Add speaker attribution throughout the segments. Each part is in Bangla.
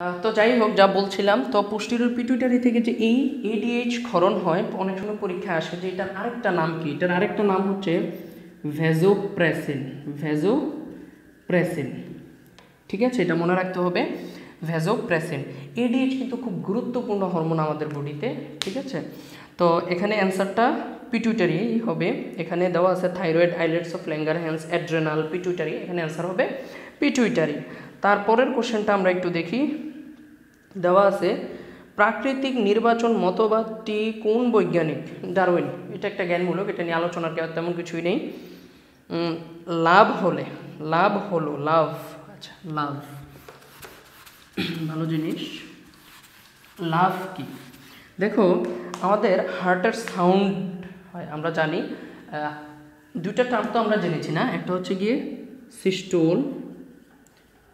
Speaker 1: তো যাই হোক, যা বলছিলাম, তো পুষ্টিরোর পিটুইটারি থেকে যে এই এডিএইচ ক্ষরণ হয়, অনেক সময় পরীক্ষায় আসে যে এটার আরেকটা নাম কি? এটার আরেকটা নাম হচ্ছে ভেজোপ্রেসিন ভেজোপ্রেসিন ঠিক আছে? এটা মনে রাখতে হবে ভেজোপ্রেসিন এডিএইচ কিন্তু খুব গুরুত্বপূর্ণ হরমোন আমাদের বডিতে ঠিক আছে? তো এখানে অ্যান্সারটা পিটুইটারি হবে। এখানে দেওয়া আছে thyroid islets of Langerhans adrenal pituitary এখানে অ্যান্সার হবে পিটুইটারি তারপরের কোশ্চেনটা আমরা একটু দেখি। দেওয়া আছে, প্রাকৃতিক নির্বাচন মতবাদটি কোন বৈজ্ঞানিক? ডারউইন, এটা একটা জ্ঞানমূলক, এটা নিয়ে আলোচনার তেমন কিছুই নেই। লাভ হলে, লাভ হলো, লাভ আচ্ছা লাভ। ভালো জিনিস। লাভ কি? দেখো, আমাদের হার্টের সাউন্ড হয়, আমরা জানি। দুইটা টার্ম তো আমরা জেনেছি না, একটা হচ্ছে গিয়ে সিস্টোল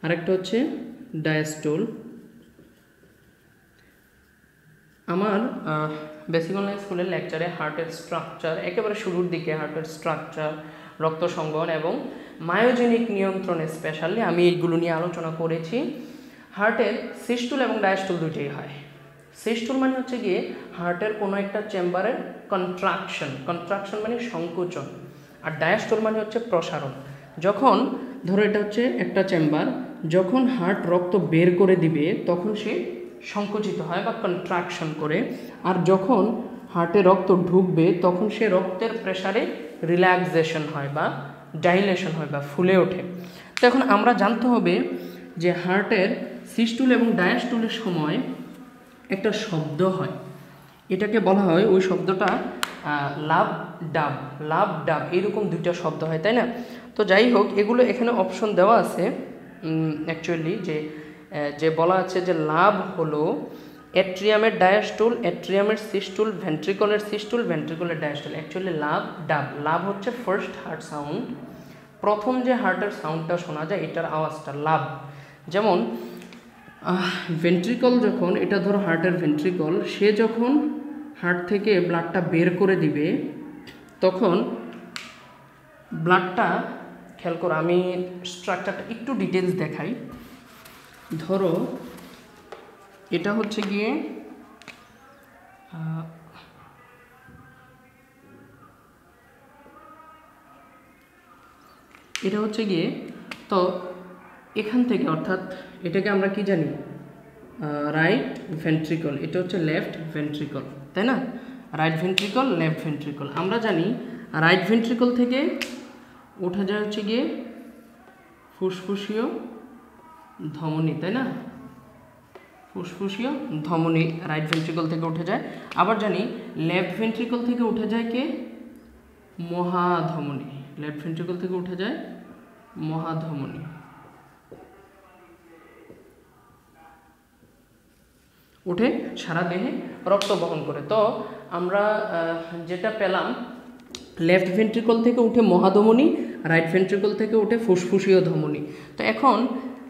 Speaker 1: আরেকটা হচ্ছে ডায়াস্টোল আমার বেসিক অনলাইন স্কুলের লেকচারে হার্টের স্ট্রাকচার একেবারে শুরুর দিকে হার্টের স্ট্রাকচার রক্ত সংবহন এবং মায়োজেনিক নিয়ন্ত্রণে স্পেশালি আমি এইগুলো নিয়ে আলোচনা করেছি। হার্টের সিস্টুল এবং ডায়াস্টুল দুইটাই হয়। সিস্টুল মানে হচ্ছে গিয়ে হার্টের কোনো একটা চেম্বারের কন্ট্রাকশন কন্ট্রাকশন মানে সংকোচন। আর ডায়াস্টুল মানে হচ্ছে প্রসারণ। যখন, ধরো এটা হচ্ছে একটা চেম্বার যখন হার্ট রক্ত বের করে দিবে, তখন সে সংকুচিত হয় বা কন্ট্রাকশন করে। আর যখন হার্টে রক্ত ঢুকবে, তখন সে রক্তের প্রেশারে রিল্যাক্সেশন হয় বা ডাইলেশন হয় বা ফুলে ওঠে। তো এখন আমরা জানতে হবে যে হার্টের সিস্টুল এবং ডায়াস্টুলের সময় একটা শব্দ হয়। এটাকে বলা হয় ওই শব্দটা লাভ ডাব। লাভ ডাব এরকম দুইটা শব্দ হয়, তাই না? তো যাই হোক, এগুলো এখানে অপশন দেওয়া আছে। অ্যাকচুয়ালি যে যে বলা আছে যে লাভ হলো অ্যাট্রিয়ামের ডায়াস্টুল অ্যাট্রিয়ামের সিস্টুল ভেন্ট্রিকলের systole ভেন্ট্রিকলের diastole actually lub, dub. Lub হচ্ছে ফার্স্ট হার্ট সাউন্ড প্রথম যে হার্টের সাউন্ডটা শোনা যায়, এটার আওয়াজটা লাভ। যেমন ভেন্ট্রিকল যখন, এটা ধরো হার্টের ভেন্ট্রিকল সে যখন হার্ট থেকে ব্লাডটা বের করে দিবে, তখন ব্লাডটা খেয়াল করো, আমি স্ট্রাকচারটা একটু ডিটেলস দেখাই। ধরো, এটা হচ্ছে গিয়ে এটা হচ্ছে গিয়ে, তো এখান থেকে অর্থাৎ এটাকে আমরা কি জানি? রাইট ভেন্ট্রিকল এটা হচ্ছে লেফট ভেন্ট্রিকল তাই না? রাইট ভেন্ট্রিকল লেফট ভেন্ট্রিকল আমরা জানি রাইট ভেন্ট্রিকল থেকে ওঠা যায় হচ্ছে গিয়ে ফুসফুসীয় ধমনী, তাই না? ফুসফুসীয় ধমনী রাইট ভেন্ট্রিকল থেকে উঠে যায়। আবার জানি লেফট ভেন্ট্রিকল থেকে উঠে যায় কে? মহাধমনী। লেফট ভেন্ট্রিকল থেকে উঠে যায় মহাধমনী। উঠে সারা দেহে রক্ত বহন করে। তো আমরা যেটা পেলাম লেফট ভেন্ট্রিকল থেকে উঠে মহাধমনী রাইট ভেন্ট্রিকল থেকে উঠে ফুসফুসীয় ধমনী। তো এখন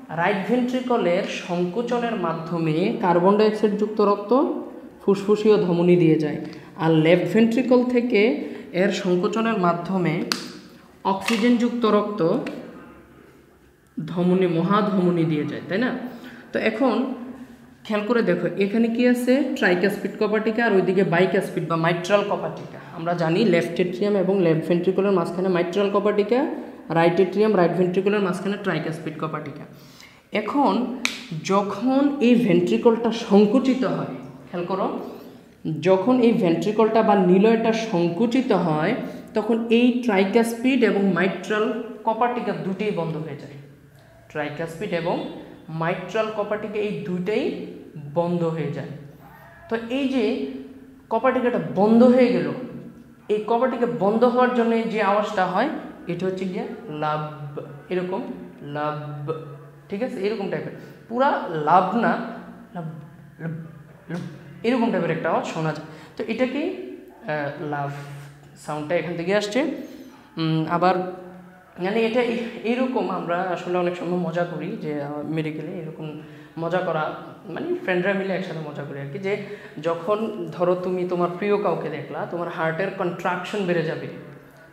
Speaker 1: রাইট ভেন্ট্রিকলের সংকোচনের মাধ্যমে কার্বন ডাইঅক্সাইড যুক্ত রক্ত ফুসফুসীয় ধমনী দিয়ে যায়। আর লেফট ভেন্ট্রিকল থেকে এর সংকোচনের মাধ্যমে অক্সিজেনযুক্ত রক্ত ধমনী, মহাধমনী দিয়ে যায়, তাই না? তো এখন খেয়াল করে দেখো, এখানে কি আছে? ট্রাইকাসপিড কপাটিকা আর ওইদিকে বাইকাসপিড বা মাইট্রাল কপাটিকা আমরা জানি লেফট এট্রিয়াম এবং লেফট ভেন্ট্রিকুলার মাঝখানে মাইট্রাল কপাটিকা রাইট এট্রিয়াম রাইট ভেন্ট্রিকুলার মাঝখানে ট্রাইকাসপিড কপাটিকা এখন, যখন এই ভেন্ট্রিকলটা সংকুচিত হয়, খেয়াল করো, যখন এই ভেন্ট্রিকলটা বা নিলয়টা সংকুচিত হয়, তখন এই ট্রাইকাসপিড এবং মাইট্রাল কপাটিকা দুটোই বন্ধ হয়ে যায়। ট্রাইকাসপিড এবং মাইট্রাল কপাটিকা এই দুইটাই বন্ধ হয়ে যায়। তো এই যে কপাটিকাটা বন্ধ হয়ে গেল, এই কপাটিকা বন্ধ হওয়ার জন্য যে আওয়াজটা হয়, এটা হচ্ছে গিয়ে লাভ, এরকম লাভ, ঠিক আছে? এরকম টাইপের। পুরা লাভ না এরকম টাইপের একটা আওয়াজ শোনা যায়। তো এটাকেই লাভ সাউন্ডটা এখান থেকে আসছে। আবার মানে এটা এরকম আমরা আসলে অনেক সময় মজা করি যে মেডিকেলে এরকম মজা করা মানে ফ্রেন্ডরা মিলে একসাথে মজা করি আর কি যে যখন ধরো তুমি তোমার প্রিয় কাউকে দেখলা, তোমার হার্টের কন্ট্রাকশন বেড়ে যাবে।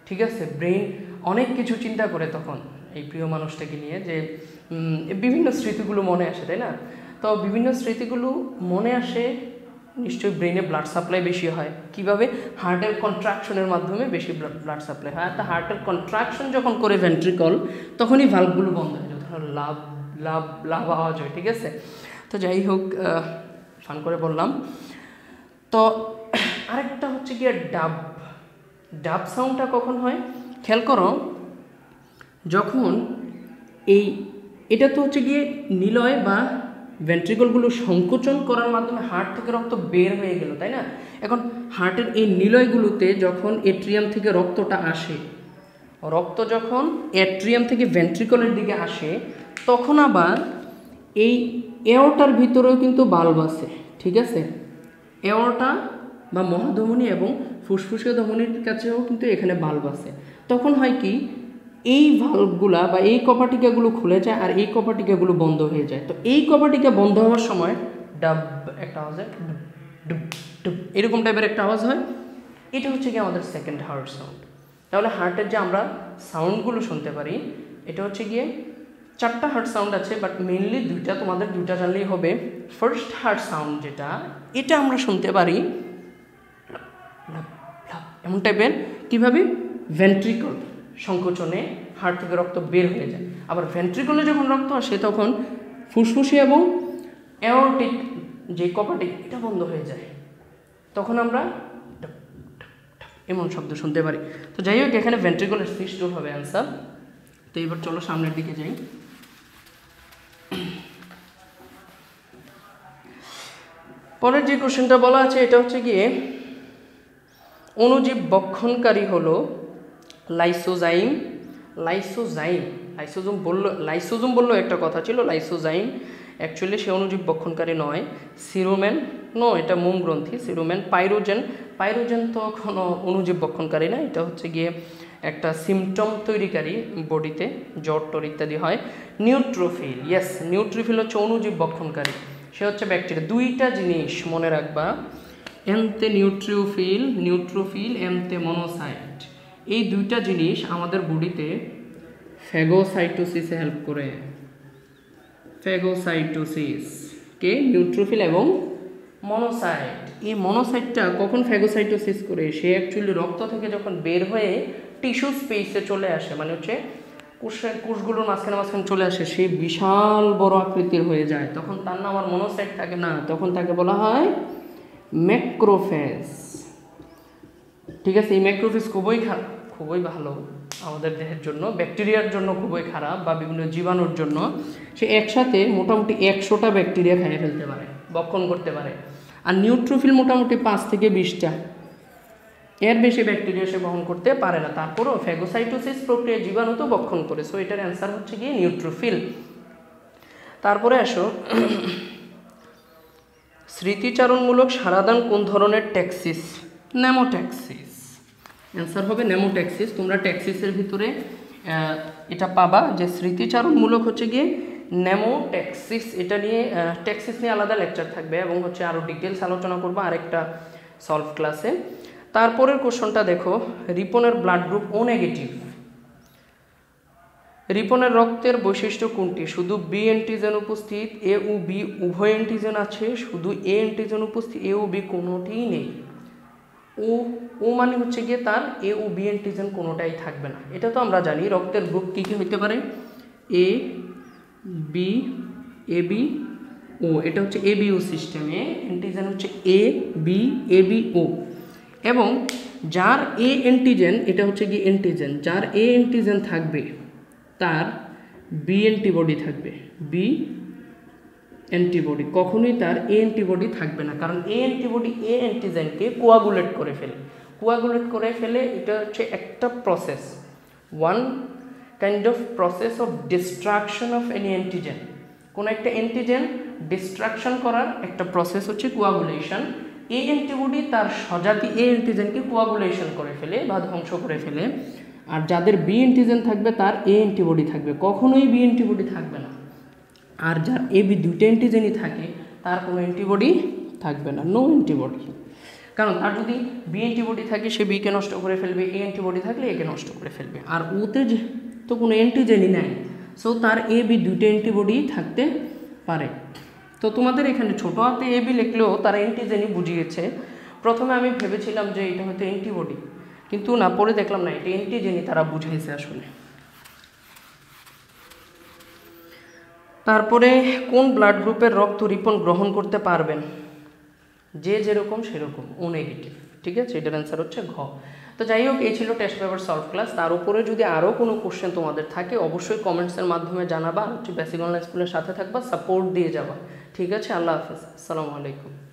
Speaker 1: ঠিক আছে? ব্রেন অনেক কিছু চিন্তা করে তখন এই প্রিয় মানুষটাকে নিয়ে যে বিভিন্ন স্মৃতিগুলো মনে আসে, তাই না? তো বিভিন্ন স্মৃতিগুলো মনে আসে নিশ্চয়ই ব্রেনে ব্লাড সাপ্লাই বেশি হয়। কীভাবে? হার্টের কন্ট্রাকশনের মাধ্যমে বেশি ব্লাড সাপ্লাই হয়। একটা হার্টের কন্ট্রাকশন যখন করে ভেন্ট্রিকল তখনই ভাল্বগুলো বন্ধ হয়ে যায়। তখন লাভ লাভ লাভ আওয়াজ হয়, ঠিক আছে? তো যাই হোক ফান করে বললাম। তো আরেকটা হচ্ছে গিয়ে ডাব। ডাব সাউন্ডটা কখন হয়? খেয়াল করো, যখন এই, এটা তো হচ্ছে গিয়ে নিলয় বা ভেন্ট্রিকলগুলো সংকোচন করার মাধ্যমে হার্ট থেকে রক্ত বের হয়ে গেল, তাই না? এখন হার্টের এই নিলয়গুলোতে যখন এট্রিয়াম থেকে রক্তটা আসে, রক্ত যখন এট্রিয়াম থেকে ভেন্ট্রিকলের দিকে আসে, তখন আবার এই এওটার ভিতরেও কিন্তু বাল্ব আছে, ঠিক আছে? এওটা বা মহাধমনী এবং ফুসফুসীয় ধমনির কাছেও কিন্তু এখানে বাল্ব আছে। তখন হয় কি এই ভাল্বগুলা বা এই কপাটিকাগুলো খুলে যায় আর এই কপাটিকাগুলো বন্ধ হয়ে যায়। তো এই কপাটিকা বন্ধ হওয়ার সময় ডাব একটা আওয়াজ হয়, ডুব এরকম টাইপের একটা আওয়াজ হয়। এটা হচ্ছে কি আমাদের সেকেন্ড হার্ট সাউন্ড তাহলে হার্টের যে আমরা সাউন্ডগুলো শুনতে পারি, এটা হচ্ছে গিয়ে চারটা হার্ট সাউন্ড আছে বাট মেনলি দুইটা, তোমাদের দুইটা জানলেই হবে। ফার্স্ট হার্ট সাউন্ড যেটা, এটা আমরা শুনতে পারি এমন টাইপের কীভাবে? ভেন্ট্রিকল সংকোচনে হার্ট থেকে রক্ত বের হয়ে যায়। আবার ভেন্ট্রিকলে যখন রক্ত আসে, তখন ফুসফুসি এবং অ্যাওরটিক যে কপাটিক এটা বন্ধ হয়ে যায়। তখন আমরা এমন শব্দ শুনতে পারি। তো যাই হোক, এখানে ভেন্ট্রিকলের সৃষ্ট হবে অ্যান্সার তো এবার চলো সামনের দিকে যাই। পরের যে কোশ্চেনটা বলা আছে, এটা হচ্ছে গিয়ে, অনুজীব বক্ষণকারী হলো লাইসোজাইম লাইসোজাইম, লাইসোজোম বলল লাইসোজোম বলল একটা কথা ছিল, লাইসোজাইম অ্যাকচুয়ালি সে অনুজীব বক্ষণকারী নয়, সিরোম্যান নো এটা মোম গ্রন্থি, সিরোম্যান, পাইরোজেন পাইরোজেন তো কোনো অনুজীব বক্ষণকারী না, এটা হচ্ছে গিয়ে একটা সিমটম তৈরিকারী বডিতে, জ্বর টর ইত্যাদি হয় নিউট্রোফিল ইয়েস নিউট্রোফিল হচ্ছে অনুজীব বক্ষণকারী, সে হচ্ছে ব্যাকটেরিয়া দুইটা জিনিস মনে রাখবা, এনতে নিউট্রিওফিল নিউট্রোফিল এমতে মনোসাইট এই দুইটা জিনিস আমাদের বডিতে ফ্যাগোসাইটোসিসে হেল্প করে। ফ্যাগোসাইটোসিস। কে? নিউট্রোফিল এবং মনোসাইট এই মনোসাইটটা কখন ফ্যাগোসাইটোসিস করে? সে অ্যাকচুয়ালি রক্ত থেকে যখন বের হয়ে টিস্যু স্পেসে চলে আসে মানে হচ্ছে কোষের কোষগুলোর মাঝখানে মাঝখানে চলে আসে, সে বিশাল বড় আকৃতির হয়ে যায়। তখন তার নাম আর মনোসাইট থাকে না। তখন তাকে বলা হয় ম্যাক্রোফেজ ঠিক আছে? এই ম্যাক্রোফেজ খুবই খারাপ। খুবই ভালো। আমাদের দেহের জন্য, ব্যাকটেরিয়ার জন্য খুবই খারাপ বা বিভিন্ন জীবাণুর জন্য। সে একসাথে মোটামুটি একশোটা ব্যাকটেরিয়া খাইয়ে ফেলতে পারে, বক্ষণ করতে পারে। আর নিউট্রোফিল মোটামুটি পাঁচ থেকে বিশটা। এর বেশি ব্যাকটেরিয়া সে বহন করতে পারে না। তারপরও ফ্যাগোসাইটোসিস প্রক্রিয়া জীবাণু তো বক্ষণ করে সো এটার অ্যান্সার হচ্ছে গিয়ে নিউট্রোফিল তারপরে আসো। স্মৃতিচারণমূলক সারাদান কোন ধরনের ট্যাক্সিস? নেমোট্যাক্সিস। অ্যান্সার হবে নেমোট্যাক্সিস। তোমরা ট্যাক্সিসের ভিতরে এটা পাবা যে স্মৃতিচারণমূলক হচ্ছে গিয়ে নেমোট্যাক্সিস। এটা নিয়ে ট্যাক্সিস নিয়ে আলাদা লেকচার থাকবে এবং হচ্ছে আরও ডিটেলস আলোচনা করব আরেকটা সলভ ক্লাসে তারপরের কোশ্চনটা দেখো, রিপনের ব্লাড গ্রুপ ও নেগেটিভ রিপনের রক্তের বৈশিষ্ট্য কোনটি? শুধু বি অ্যান্টিজেন উপস্থিত এ ও বি উভয় অ্যান্টিজেন আছে, শুধু এ অ্যান্টিজেন উপস্থিত এ ও বি কোনোটিই নেই। ও ও মানে হচ্ছে গিয়ে তার এ ও বি অ্যান্টিজেন কোনোটাই থাকবে না। এটা তো আমরা জানি, রক্তের গ্রুপ কী কী হইতে পারে? এ বি এ বি ও এটা হচ্ছে এ বি ও সিস্টেমে অ্যান্টিজেন হচ্ছে এ বি এ বি ও এবং যার এ অ্যান্টিজেন এটা হচ্ছে গিয়ে অ্যান্টিজেন যার এ অ্যান্টিজেন থাকবে, তার বি অ্যান্টিবডি থাকবে। বি অ্যান্টিবডি, কখনোই তার এ অ্যান্টিবডি থাকবে না। কারণ এ অ্যান্টিবডি এ অ্যান্টিজেনকে কোয়াগুলেট করে ফেলে। কোয়াগুলেট করে ফেলে এটা হচ্ছে একটা process one kind of process of destruction of any antigen কোনো একটা অ্যান্টিজেন ডিস্ট্রাকশন করার একটা প্রসেস হচ্ছে কোয়াগুলেশন এই অ্যান্টিবডি তার স্বজাতি এ অ্যান্টিজেনকে কোয়াগুলেশন করে ফেলে বা ধ্বংস করে ফেলে। আর যাদের বি অ্যান্টিজেন থাকবে তার এ অ্যান্টিবডি থাকবে। কখনোই বি অ্যান্টিবডি থাকবে না। আর যার এ বি দুইটা অ্যান্টিজেনই থাকে, তার কোনো অ্যান্টিবডি থাকবে না নো অ্যান্টিবডি কারণ তার যদি বি অ্যান্টিবডি থাকে, সে বিকে নষ্ট করে ফেলবে এ অ্যান্টিবডি থাকলে একে নষ্ট করে ফেলবে। আর ওতে যে তো কোনো অ্যান্টিজেনই নাই সো তার এ বি দুইটা অ্যান্টিবডি থাকতে পারে। তো তোমাদের এখানে ছোটো হাতে এ বি লিখলেও তারা অ্যান্টিজেনই বুঝিয়েছে। প্রথমে আমি ভেবেছিলাম যে এটা হয়তো অ্যান্টিবডি কিন্তু না, পরে দেখলাম না, এটা অ্যান্টিজেনই তারা বুঝাইছে আসলে। তারপরে কোন ব্লাড গ্রুপের রক্ত রিপন গ্রহণ করতে পারবেন? যে যেরকম সেরকম ও নেগেটিভ ঠিক আছে? এটার অ্যান্সার হচ্ছে ঘ। তো যাই হোক, এই ছিল টেস্ট পেপার সলভ ক্লাস তার উপরে যদি আরও কোনো কোশ্চেন তোমাদের থাকে, অবশ্যই কমেন্টসের মাধ্যমে জানাবা। হচ্ছে বেসিক অনলাইন স্কুলের সাথে থাকবা সাপোর্ট দিয়ে যাবা। ঠিক আছে? আল্লাহ হাফিজ। আসসালামু আলাইকুম।